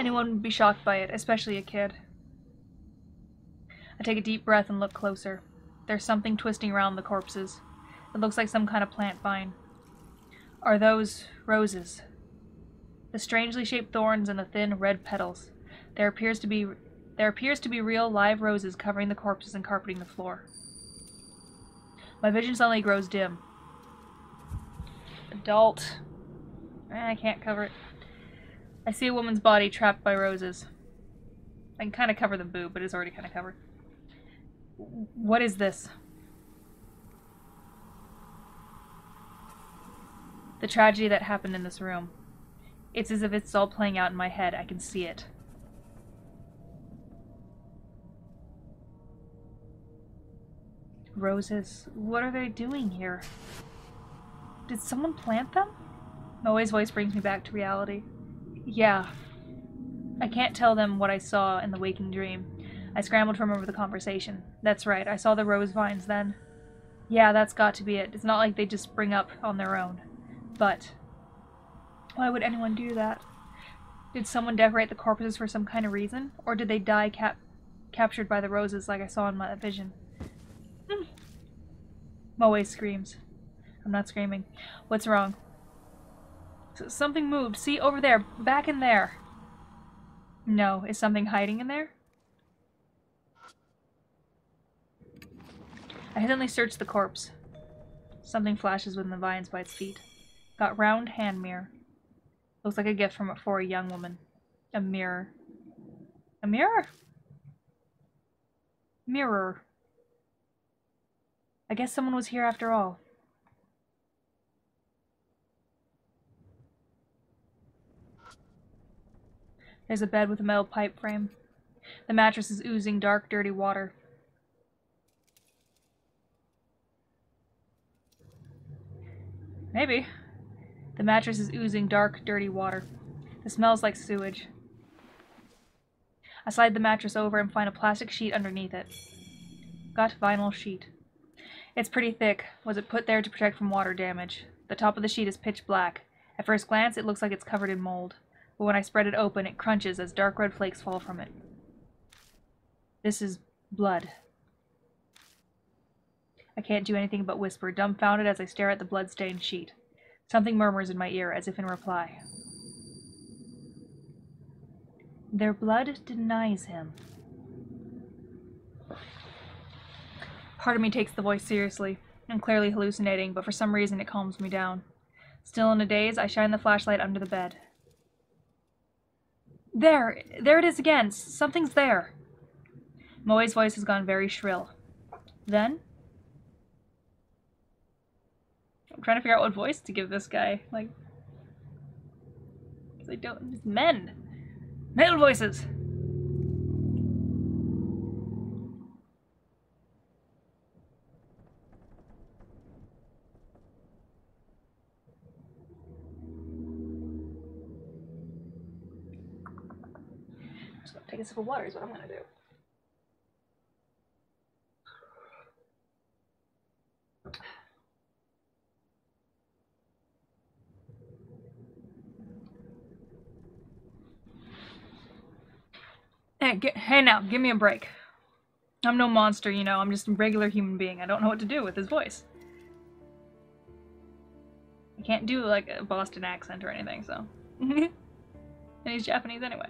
Anyone would be shocked by it, especially a kid. I take a deep breath and look closer. There's something twisting around the corpses. It looks like some kind of plant vine. Are those roses? The strangely shaped thorns and the thin red petals. There appears to be there appears to be real live roses covering the corpses and carpeting the floor. My vision suddenly grows dim. Adult. Eh, I can't cover it. I see a woman's body trapped by roses. I can kind of cover the boob, but it's already kind of covered. What is this? The tragedy that happened in this room. It's as if it's all playing out in my head. I can see it. Roses. What are they doing here? Did someone plant them? Moe's voice brings me back to reality. Yeah. I can't tell them what I saw in the waking dream. I scrambled to remember the conversation. That's right, I saw the rose vines then. Yeah, that's got to be it. It's not like they just spring up on their own. But why would anyone do that? Did someone decorate the corpses for some kind of reason? Or did they die cap captured by the roses like I saw in my vision? Hmm. Moe screams. I'm not screaming. What's wrong? Something moved. See, over there. Back in there. No. Is something hiding in there? I hastily search the corpse. Something flashes within the vines by its feet. Got round hand mirror. Looks like a gift from for a young woman. A mirror. A mirror? Mirror. I guess someone was here after all. There's a bed with a metal pipe frame. The mattress is oozing dark, dirty water. Maybe. The mattress is oozing dark, dirty water. It smells like sewage. I slide the mattress over and find a plastic sheet underneath it. Got vinyl sheet. It's pretty thick. Was it put there to protect from water damage? The top of the sheet is pitch black. At first glance, it looks like it's covered in mold. But when I spread it open, it crunches as dark red flakes fall from it. This is blood. I can't do anything but whisper, dumbfounded as I stare at the blood-stained sheet. Something murmurs in my ear, as if in reply. Their blood denies him. Part of me takes the voice seriously. I'm clearly hallucinating, but for some reason it calms me down. Still in a daze, I shine the flashlight under the bed. There! There it is again! Something's there! Moe's voice has gone very shrill. Then, I'm trying to figure out what voice to give this guy. Like, I don't. Men. Male voices. Sip water is what I'm gonna do. Hey, get, hey now, give me a break. I'm no monster, you know, I'm just a regular human being. I don't know what to do with his voice. I can't do like a Boston accent or anything, so. and he's Japanese anyway.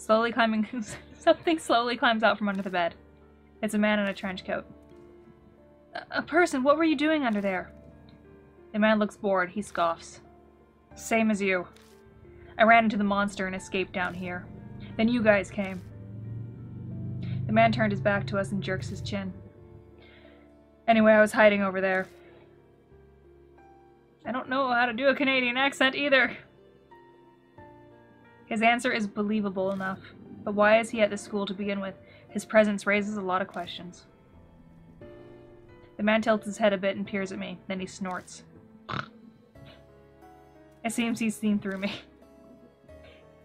Slowly climbing, something slowly climbs out from under the bed. It's a man in a trench coat. A, a person, what were you doing under there? The man looks bored, he scoffs. Same as you. I ran into the monster and escaped down here. Then you guys came. The man turned his back to us and jerks his chin. Anyway, I was hiding over there. I don't know how to do a Canadian accent either. His answer is believable enough, but why is he at the school to begin with? His presence raises a lot of questions. The man tilts his head a bit and peers at me, then he snorts. It seems he's seen through me.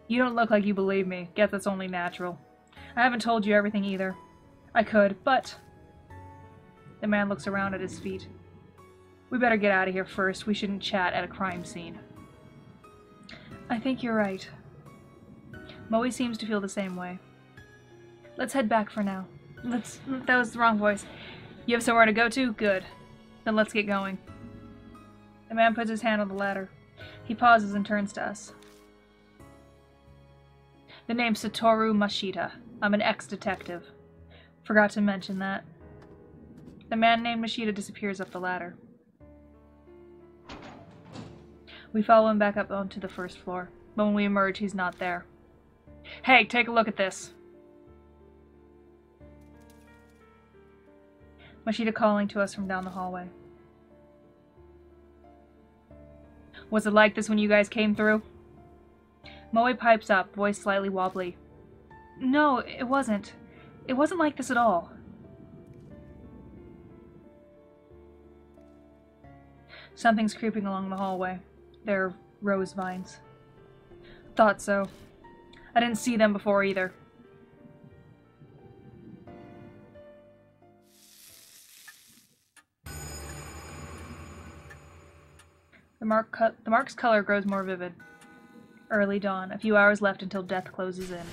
You don't look like you believe me. Guess that's only natural. I haven't told you everything either. I could, but... The man looks around at his feet. We better get out of here first. We shouldn't chat at a crime scene. I think you're right. Moe seems to feel the same way. Let's head back for now. Let's. That was the wrong voice. You have somewhere to go to? Good. Then let's get going. The man puts his hand on the ladder. He pauses and turns to us. The name's Satoru Mashita. I'm an ex-detective. Forgot to mention that. The man named Mashita disappears up the ladder. We follow him back up onto the first floor, but when we emerge, he's not there. Hey, take a look at this! Mashita calling to us from down the hallway. Was it like this when you guys came through? Moe pipes up, voice slightly wobbly. No, it wasn't. It wasn't like this at all. Something's creeping along the hallway. They're rose vines. Thought so. I didn't see them before either. The, mark the mark's color grows more vivid. Early dawn, a few hours left until death closes in.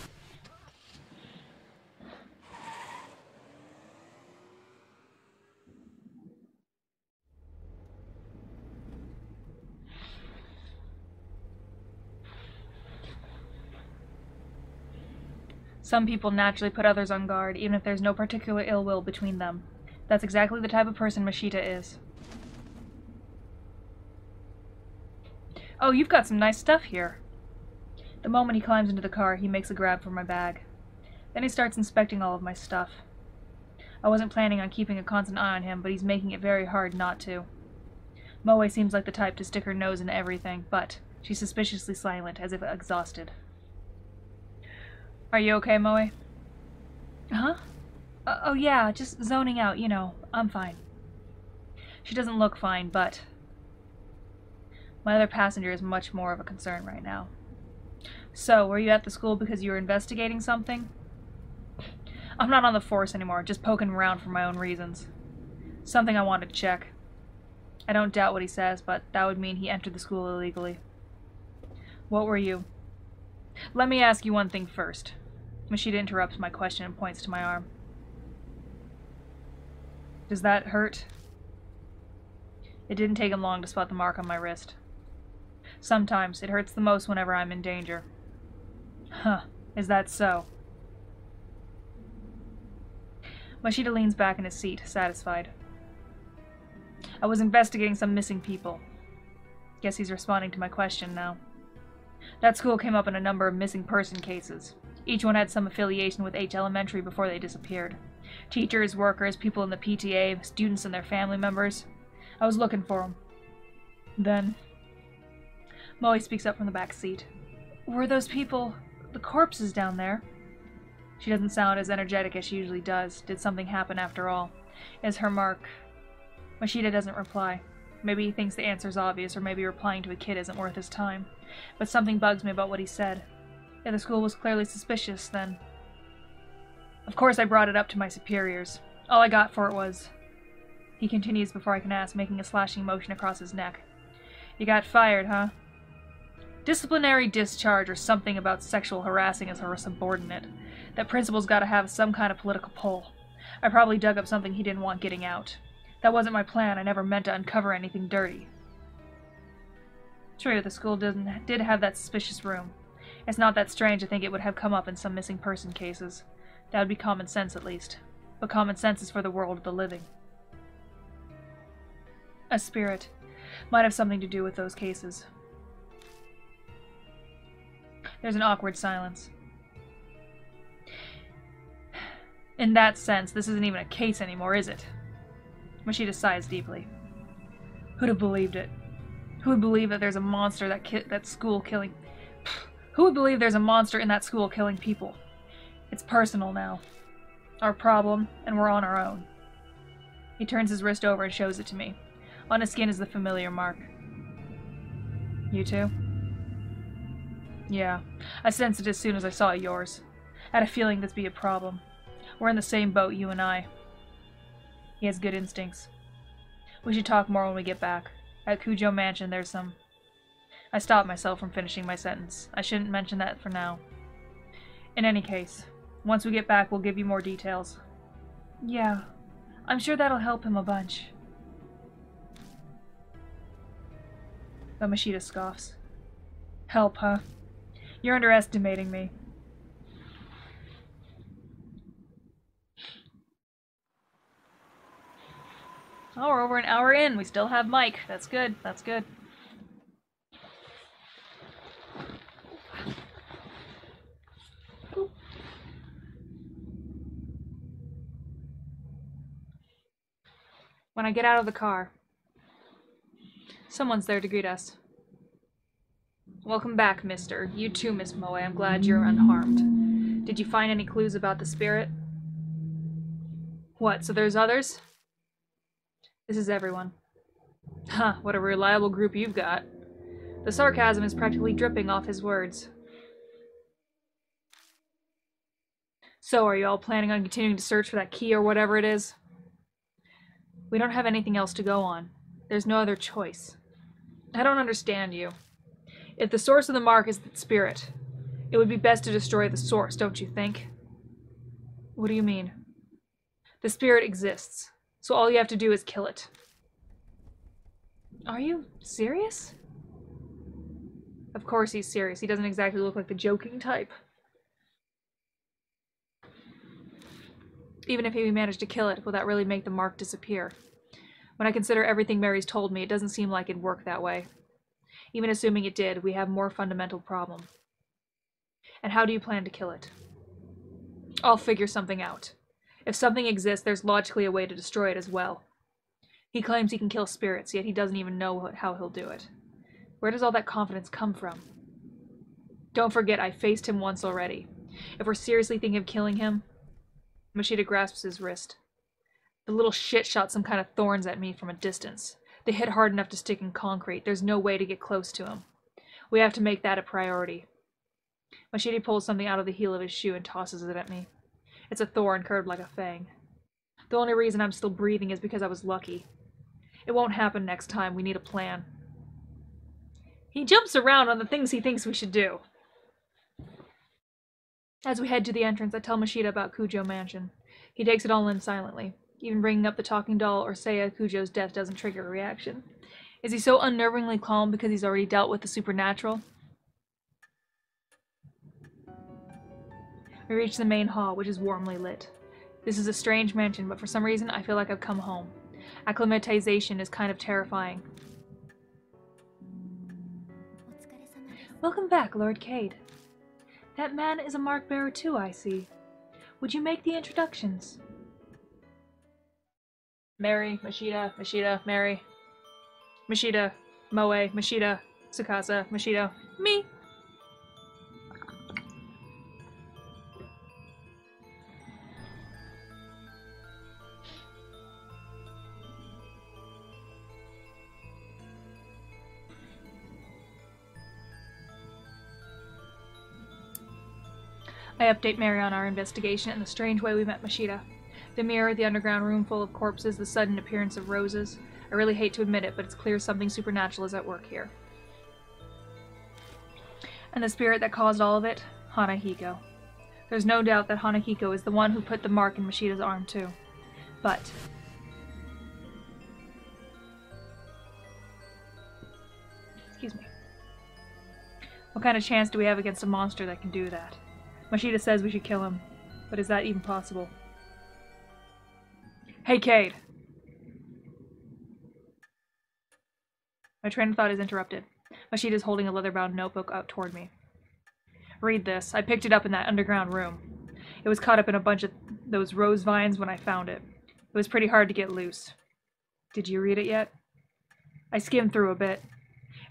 Some people naturally put others on guard, even if there's no particular ill will between them. That's exactly the type of person Mashita is. Oh, you've got some nice stuff here. The moment he climbs into the car, he makes a grab for my bag. Then he starts inspecting all of my stuff. I wasn't planning on keeping a constant eye on him, but he's making it very hard not to. Moe seems like the type to stick her nose in everything, but she's suspiciously silent, as if exhausted. Are you okay, Moe? Huh? Uh, oh yeah, just zoning out, you know. I'm fine. She doesn't look fine, but... My other passenger is much more of a concern right now. So, were you at the school because you were investigating something? I'm not on the force anymore, just poking around for my own reasons. Something I want to check. I don't doubt what he says, but that would mean he entered the school illegally. What were you? Let me ask you one thing first. Mashita interrupts my question and points to my arm. Does that hurt? It didn't take him long to spot the mark on my wrist. Sometimes it hurts the most whenever I'm in danger. Huh, is that so? Mashita leans back in his seat, satisfied. I was investigating some missing people. Guess he's responding to my question now. That school came up in a number of missing person cases. Each one had some affiliation with H Elementary before they disappeared. Teachers, workers, people in the PTA, students and their family members. I was looking for them. Then... Moe speaks up from the back seat. Were those people... the corpses down there? She doesn't sound as energetic as she usually does. Did something happen after all? Is her mark... Mashita doesn't reply. Maybe he thinks the answer's obvious, or maybe replying to a kid isn't worth his time. But something bugs me about what he said. If the school was clearly suspicious, then... Of course I brought it up to my superiors. All I got for it was... He continues before I can ask, making a slashing motion across his neck. You got fired, huh? Disciplinary discharge or something about sexual harassing as her subordinate. That principal's gotta have some kind of political pull. I probably dug up something he didn't want getting out. That wasn't my plan, I never meant to uncover anything dirty. True, the school didn't, did have that suspicious room. It's not that strange to think it would have come up in some missing person cases. That would be common sense, at least. But common sense is for the world of the living. A spirit might have something to do with those cases. There's an awkward silence. In that sense, this isn't even a case anymore, is it? Mashita sighs deeply. Who'd have believed it? Who would believe that there's a monster that that school killing who would believe there's a monster in that school killing people? It's personal now. Our problem, and we're on our own. He turns his wrist over and shows it to me. On his skin is the familiar mark. You too? Yeah, I sensed it as soon as I saw yours. I had a feeling this'd be a problem. We're in the same boat, you and I. He has good instincts. We should talk more when we get back. At Kujo Mansion, there's some I stopped myself from finishing my sentence. I shouldn't mention that for now. In any case, once we get back, we'll give you more details. Yeah, I'm sure that'll help him a bunch. But Mashita scoffs. Help, huh? You're underestimating me. Oh, we're over an hour in. We still have Mike. That's good. That's good. When I get out of the car, someone's there to greet us. Welcome back, mister. You too, Miss Moe. I'm glad you're unharmed. Did you find any clues about the spirit? What, so there's others? This is everyone. Huh, what a reliable group you've got. The sarcasm is practically dripping off his words. So, are you all planning on continuing to search for that key or whatever it is? We don't have anything else to go on. There's no other choice. I don't understand you. If the source of the mark is the spirit, it would be best to destroy the source, don't you think? What do you mean? The spirit exists, so all you have to do is kill it. Are you serious? Of course he's serious. He doesn't exactly look like the joking type. Even if he managed to kill it, will that really make the mark disappear? When I consider everything Mary's told me, it doesn't seem like it'd work that way. Even assuming it did, we have more fundamental problem. And how do you plan to kill it? I'll figure something out. If something exists, there's logically a way to destroy it as well. He claims he can kill spirits, yet he doesn't even know how he'll do it. Where does all that confidence come from? Don't forget, I faced him once already. If we're seriously thinking of killing him, Mashita grasps his wrist. The little shit shot some kind of thorns at me from a distance. They hit hard enough to stick in concrete. There's no way to get close to him. We have to make that a priority. Mashita pulls something out of the heel of his shoe and tosses it at me. It's a thorn curved like a fang. The only reason I'm still breathing is because I was lucky. It won't happen next time. We need a plan. He jumps around on the things he thinks we should do. As we head to the entrance, I tell Mashita about Kujo Mansion. He takes it all in silently. Even bringing up the talking doll or Seiya Kujo's death doesn't trigger a reaction. Is he so unnervingly calm because he's already dealt with the supernatural? We reach the main hall, which is warmly lit. This is a strange mansion, but for some reason I feel like I've come home. Acclimatization is kind of terrifying. Welcome back, Lord Cade. That man is a mark bearer too, I see. Would you make the introductions? Mary, Mashita, Mashita, Mary. Mashita, Moe, Mashita, Tsukasa, Mashita, me. I update Mary on our investigation and the strange way we met Mashita. The mirror, the underground room full of corpses, the sudden appearance of roses. I really hate to admit it, but it's clear something supernatural is at work here. And the spirit that caused all of it? Hanahiko. There's no doubt that Hanahiko is the one who put the mark in Mashita's arm, too. But... Excuse me. What kind of chance do we have against a monster that can do that? Mashita says we should kill him, but is that even possible? Hey, Cade. My train of thought is interrupted. Mashita is holding a leather-bound notebook out toward me. Read this. I picked it up in that underground room. It was caught up in a bunch of those rose vines when I found it. It was pretty hard to get loose. Did you read it yet? I skimmed through a bit.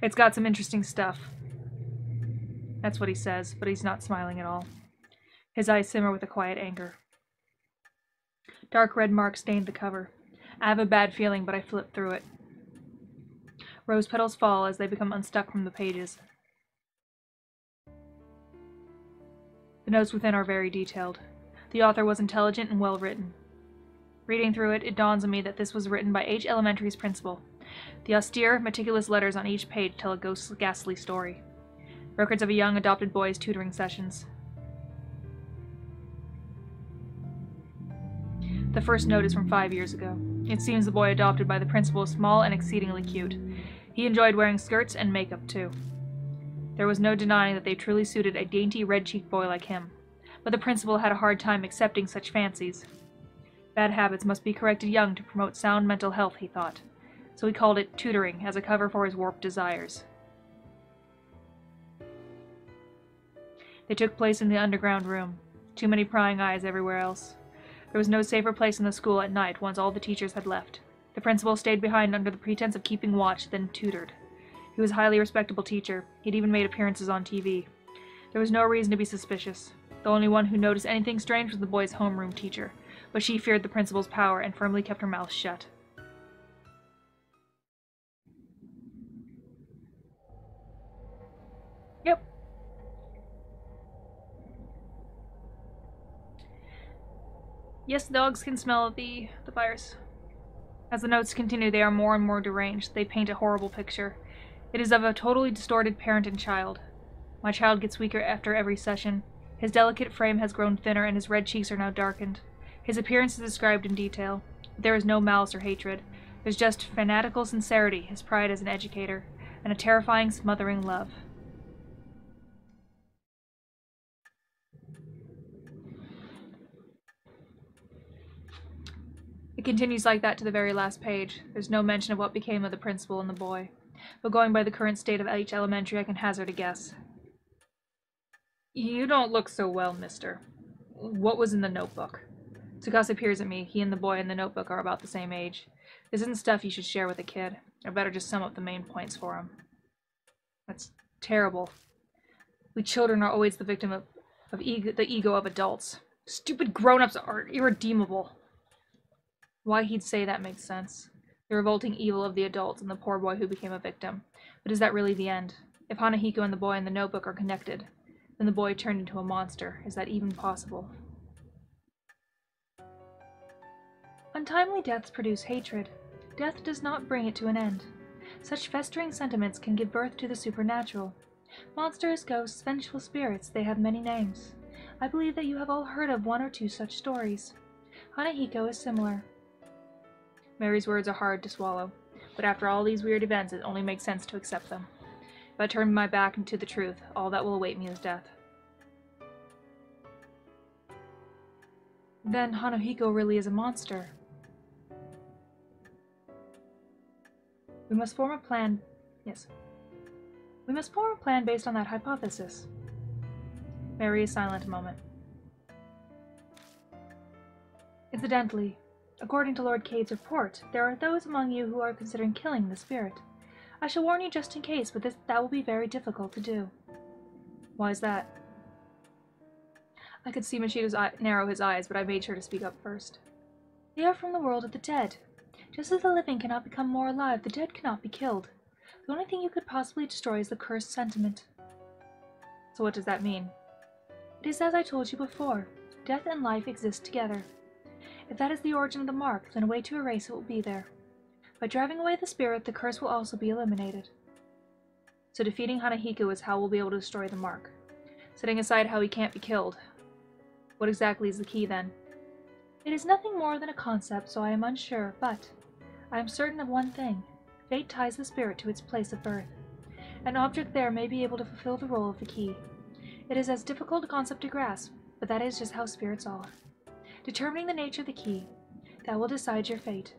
It's got some interesting stuff. That's what he says, but he's not smiling at all. His eyes simmer with a quiet anger. Dark red marks stained the cover. I have a bad feeling, but I flip through it. Rose petals fall as they become unstuck from the pages. The notes within are very detailed. The author was intelligent and well written. Reading through it, it dawns on me that this was written by H Elementary's principal. The austere, meticulous letters on each page tell a ghostly, ghastly story. Records of a young adopted boy's tutoring sessions. The first note is from five years ago. It seems the boy adopted by the principal is small and exceedingly cute. He enjoyed wearing skirts and makeup, too. There was no denying that they truly suited a dainty, red cheeked boy like him. But the principal had a hard time accepting such fancies. Bad habits must be corrected young to promote sound mental health, he thought. So he called it tutoring as a cover for his warped desires. They took place in the underground room. Too many prying eyes everywhere else. There was no safer place in the school at night once all the teachers had left. The principal stayed behind under the pretense of keeping watch, then tutored. He was a highly respectable teacher. He'd even made appearances on TV. There was no reason to be suspicious. The only one who noticed anything strange was the boy's homeroom teacher, but she feared the principal's power and firmly kept her mouth shut. Yes, dogs can smell the, the virus. As the notes continue, they are more and more deranged. They paint a horrible picture. It is of a totally distorted parent and child. My child gets weaker after every session. His delicate frame has grown thinner and his red cheeks are now darkened. His appearance is described in detail. There is no malice or hatred. There's just fanatical sincerity, his pride as an educator, and a terrifying, smothering love. It continues like that to the very last page. There's no mention of what became of the principal and the boy. But going by the current state of H Elementary, I can hazard a guess. You don't look so well, mister. What was in the notebook? Tsukasa peers at me. He and the boy in the notebook are about the same age. This isn't stuff you should share with a kid. I better just sum up the main points for him. That's terrible. We children are always the victim of, of ego, the ego of adults. Stupid grown-ups are irredeemable. Why he'd say that makes sense. The revolting evil of the adults and the poor boy who became a victim. But is that really the end? If Hanahiko and the boy in the notebook are connected, then the boy turned into a monster. Is that even possible? Untimely deaths produce hatred. Death does not bring it to an end. Such festering sentiments can give birth to the supernatural. Monsters, ghosts, vengeful spirits, they have many names. I believe that you have all heard of one or two such stories. Hanahiko is similar. Mary's words are hard to swallow, but after all these weird events, it only makes sense to accept them. If I turn my back into the truth, all that will await me is death. Then Hanahiko really is a monster. We must form a plan. Yes. We must form a plan based on that hypothesis. Mary is silent a moment. Incidentally, According to Lord Cade's report, there are those among you who are considering killing the spirit. I shall warn you just in case, but this, that will be very difficult to do. Why is that? I could see Mashita's eye, narrow his eyes, but I made sure to speak up first. They are from the world of the dead. Just as the living cannot become more alive, the dead cannot be killed. The only thing you could possibly destroy is the cursed sentiment. So what does that mean? It is as I told you before. Death and life exist together. If that is the origin of the mark, then a way to erase it will be there. By driving away the spirit, the curse will also be eliminated. So defeating Hanahiko is how we'll be able to destroy the mark. Setting aside how he can't be killed. What exactly is the key then? It is nothing more than a concept, so I am unsure, but I am certain of one thing. Fate ties the spirit to its place of birth. An object there may be able to fulfill the role of the key. It is as difficult a concept to grasp, but that is just how spirits are determining the nature of the key. That will decide your fate.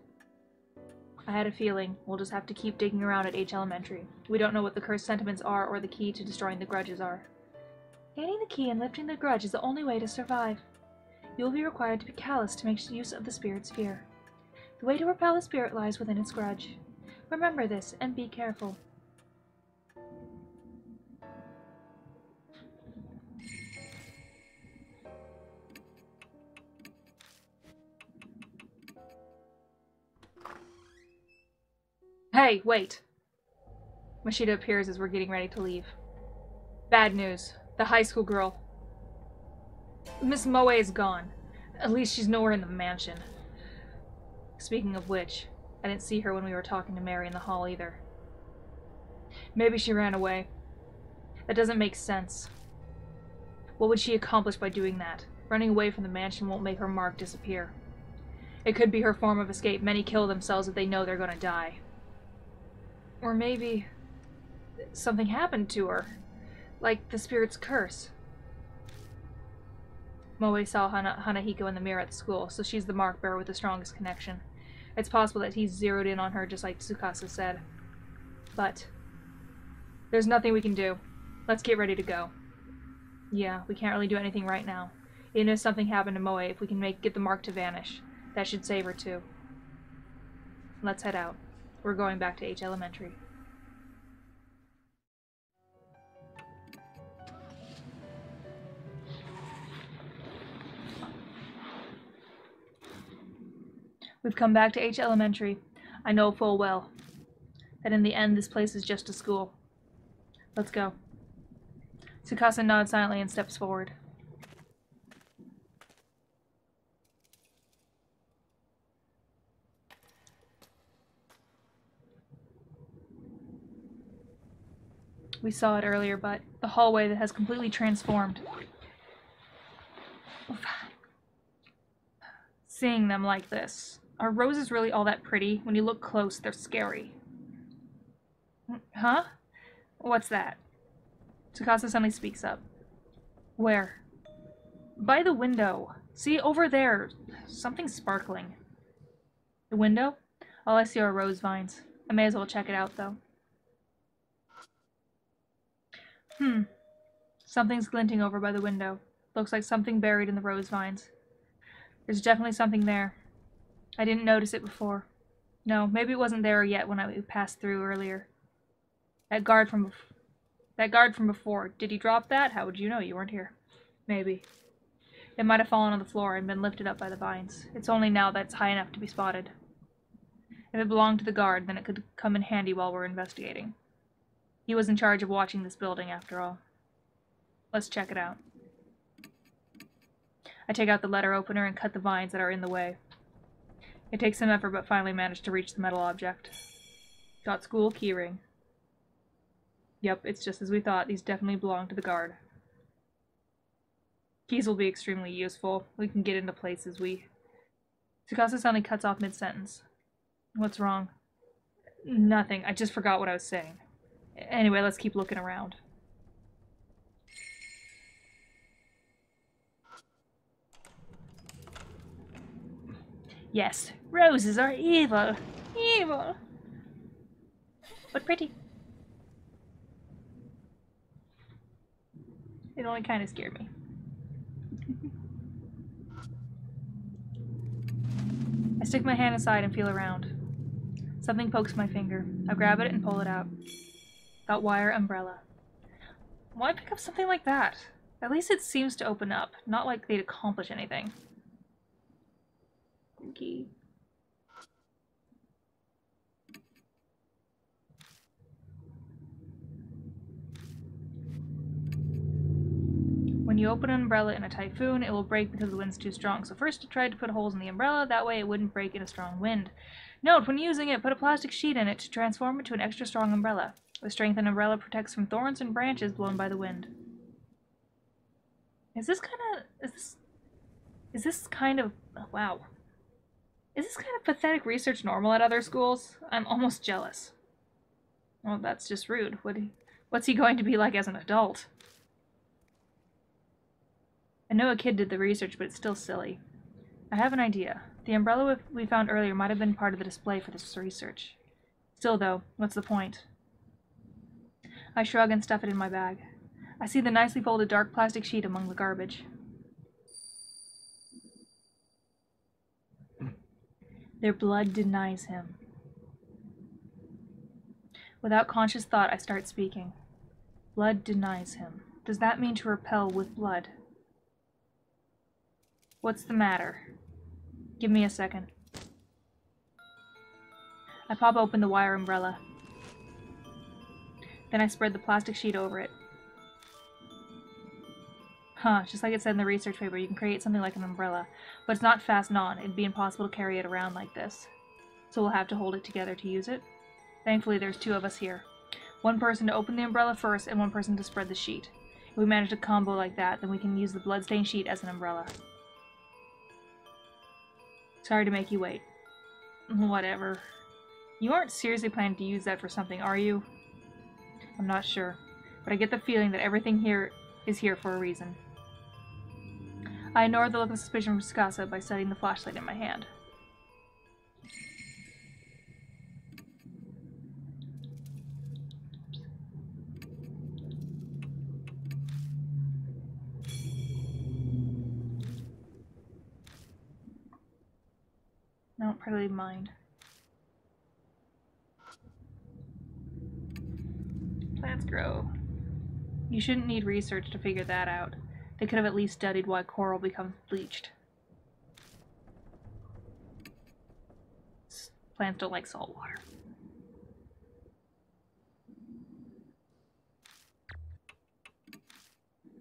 I had a feeling. We'll just have to keep digging around at H Elementary. We don't know what the cursed sentiments are or the key to destroying the grudges are. Gaining the key and lifting the grudge is the only way to survive. You will be required to be callous to make use of the spirit's fear. The way to repel the spirit lies within its grudge. Remember this and be careful. Hey, wait. Mashita appears as we're getting ready to leave. Bad news. The high school girl. Miss Moe is gone. At least she's nowhere in the mansion. Speaking of which, I didn't see her when we were talking to Mary in the hall either. Maybe she ran away. That doesn't make sense. What would she accomplish by doing that? Running away from the mansion won't make her mark disappear. It could be her form of escape. Many kill themselves if they know they're gonna die. Or maybe something happened to her. Like the spirit's curse. Moe saw Hana Hanahiko in the mirror at the school, so she's the mark bearer with the strongest connection. It's possible that he's zeroed in on her just like Tsukasa said. But there's nothing we can do. Let's get ready to go. Yeah, we can't really do anything right now. Even if something happened to Moe, if we can make get the mark to vanish, that should save her too. Let's head out. We're going back to H Elementary. We've come back to H Elementary. I know full well that in the end this place is just a school. Let's go. Tsukasa nods silently and steps forward. We saw it earlier, but the hallway that has completely transformed. Seeing them like this. Are roses really all that pretty? When you look close, they're scary. Huh? What's that? Tsukasa suddenly speaks up. Where? By the window. See, over there. Something sparkling. The window? All I see are rose vines. I may as well check it out, though. Hmm. Something's glinting over by the window. Looks like something buried in the rose vines. There's definitely something there. I didn't notice it before. No, maybe it wasn't there yet when I passed through earlier. That guard from that guard from before, did he drop that? How would you know you weren't here? Maybe. It might have fallen on the floor and been lifted up by the vines. It's only now that it's high enough to be spotted. If it belonged to the guard, then it could come in handy while we're investigating. He was in charge of watching this building, after all. Let's check it out. I take out the letter opener and cut the vines that are in the way. It takes some effort, but finally manage to reach the metal object. Got school keyring. Yep, it's just as we thought. These definitely belong to the guard. Keys will be extremely useful. We can get into places we... Tsukasa suddenly cuts off mid-sentence. What's wrong? Nothing. I just forgot what I was saying. Anyway, let's keep looking around. Yes, roses are evil. Evil. But pretty. It only kind of scared me. I stick my hand aside and feel around. Something pokes my finger. I grab it and pull it out. That wire umbrella. Why pick up something like that? At least it seems to open up, not like they'd accomplish anything. Key. When you open an umbrella in a typhoon, it will break because the wind's too strong. So first I tried to put holes in the umbrella, that way it wouldn't break in a strong wind. Note, when using it, put a plastic sheet in it to transform it to an extra strong umbrella. The strength an umbrella protects from thorns and branches blown by the wind. Is this kind of... Is this... Is this kind of... Oh, wow. Is this kind of pathetic research normal at other schools? I'm almost jealous. Well, that's just rude. What, what's he going to be like as an adult? I know a kid did the research, but it's still silly. I have an idea. The umbrella we found earlier might have been part of the display for this research. Still, though, what's the point? I shrug and stuff it in my bag. I see the nicely folded dark plastic sheet among the garbage. Their blood denies him. Without conscious thought, I start speaking. Blood denies him. Does that mean to repel with blood? What's the matter? Give me a second. I pop open the wire umbrella. Then I spread the plastic sheet over it. Huh, just like it said in the research paper, you can create something like an umbrella, but it's not fastened on. It'd be impossible to carry it around like this. So we'll have to hold it together to use it. Thankfully, there's two of us here. One person to open the umbrella first, and one person to spread the sheet. If we manage a combo like that, then we can use the bloodstained sheet as an umbrella. Sorry to make you wait. Whatever. You aren't seriously planning to use that for something, are you? I'm not sure, but I get the feeling that everything here is here for a reason. I ignored the look of suspicion from Tsukasa by setting the flashlight in my hand. I don't really mind. Plants grow. You shouldn't need research to figure that out. They could have at least studied why coral becomes bleached. Plants don't like salt water.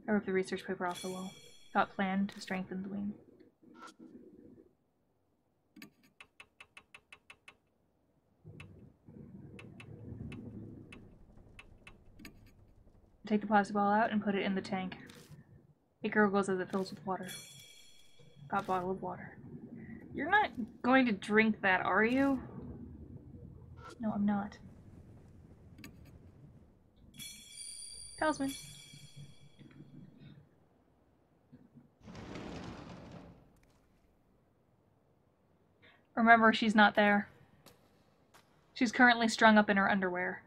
I ripped the research paper off the wall. Got plan to strengthen the wing. Take the plastic ball out and put it in the tank. It gurgles as it fills with water. Got bottle of water. You're not going to drink that, are you? No, I'm not. Talisman. Remember, she's not there. She's currently strung up in her underwear.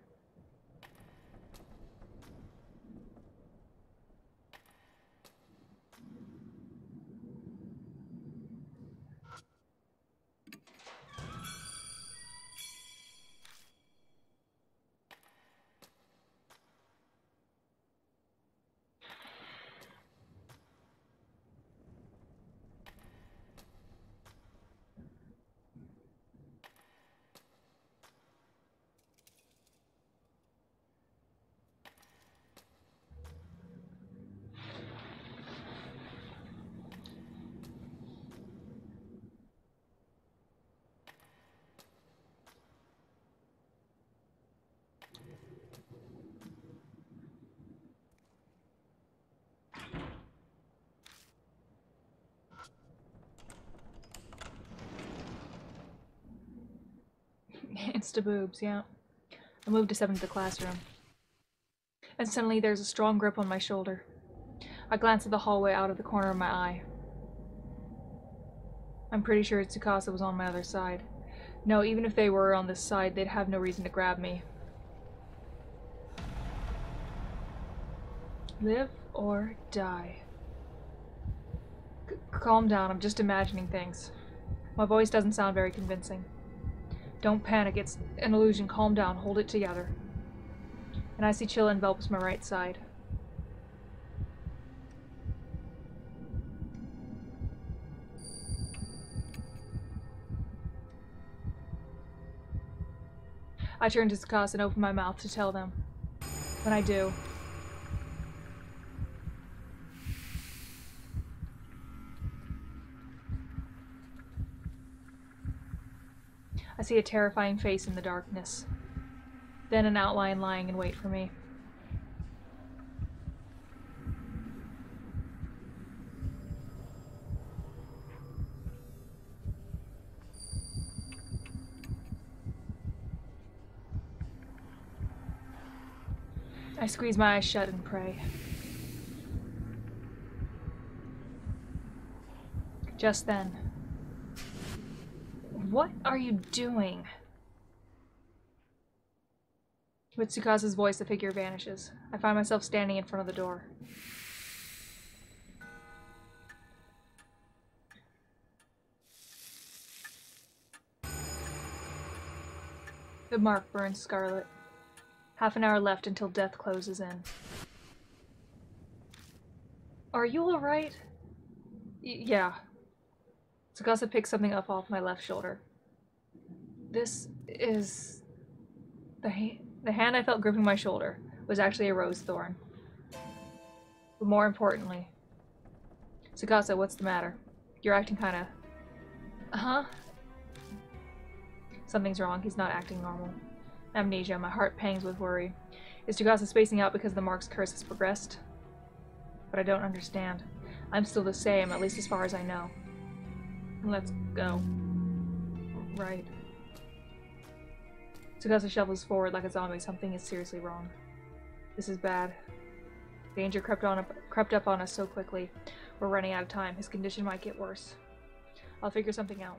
Insta boobs, yeah. I moved to seventh the classroom. And suddenly there's a strong grip on my shoulder. I glance at the hallway out of the corner of my eye. I'm pretty sure Tsukasa was on my other side. No, even if they were on this side, they'd have no reason to grab me. Live or die. C calm down, I'm just imagining things. My voice doesn't sound very convincing. Don't panic, it's an illusion. Calm down, hold it together. An icy chill envelops my right side. I turn to Tsukasa and open my mouth to tell them. When I do, I see a terrifying face in the darkness. Then an outline lying in wait for me. I squeeze my eyes shut and pray. Just then, what are you doing? With Tsukasa's voice, the figure vanishes. I find myself standing in front of the door. The mark burns scarlet. Half an hour left until death closes in. Are you alright? yeah, Tsukasa picks something up off my left shoulder. This is... The, ha the hand I felt gripping my shoulder was actually a rose thorn. But more importantly... Tsukasa, what's the matter? You're acting kinda... Uh-huh? Something's wrong. He's not acting normal. Amnesia. My heart pangs with worry. Is Tsukasa spacing out because the Mark's curse has progressed? But I don't understand. I'm still the same, at least as far as I know. Let's go. Right. Tsukasa shovels forward like a zombie. Something is seriously wrong. This is bad. Danger crept on up, crept up on us so quickly. We're running out of time. His condition might get worse. I'll figure something out.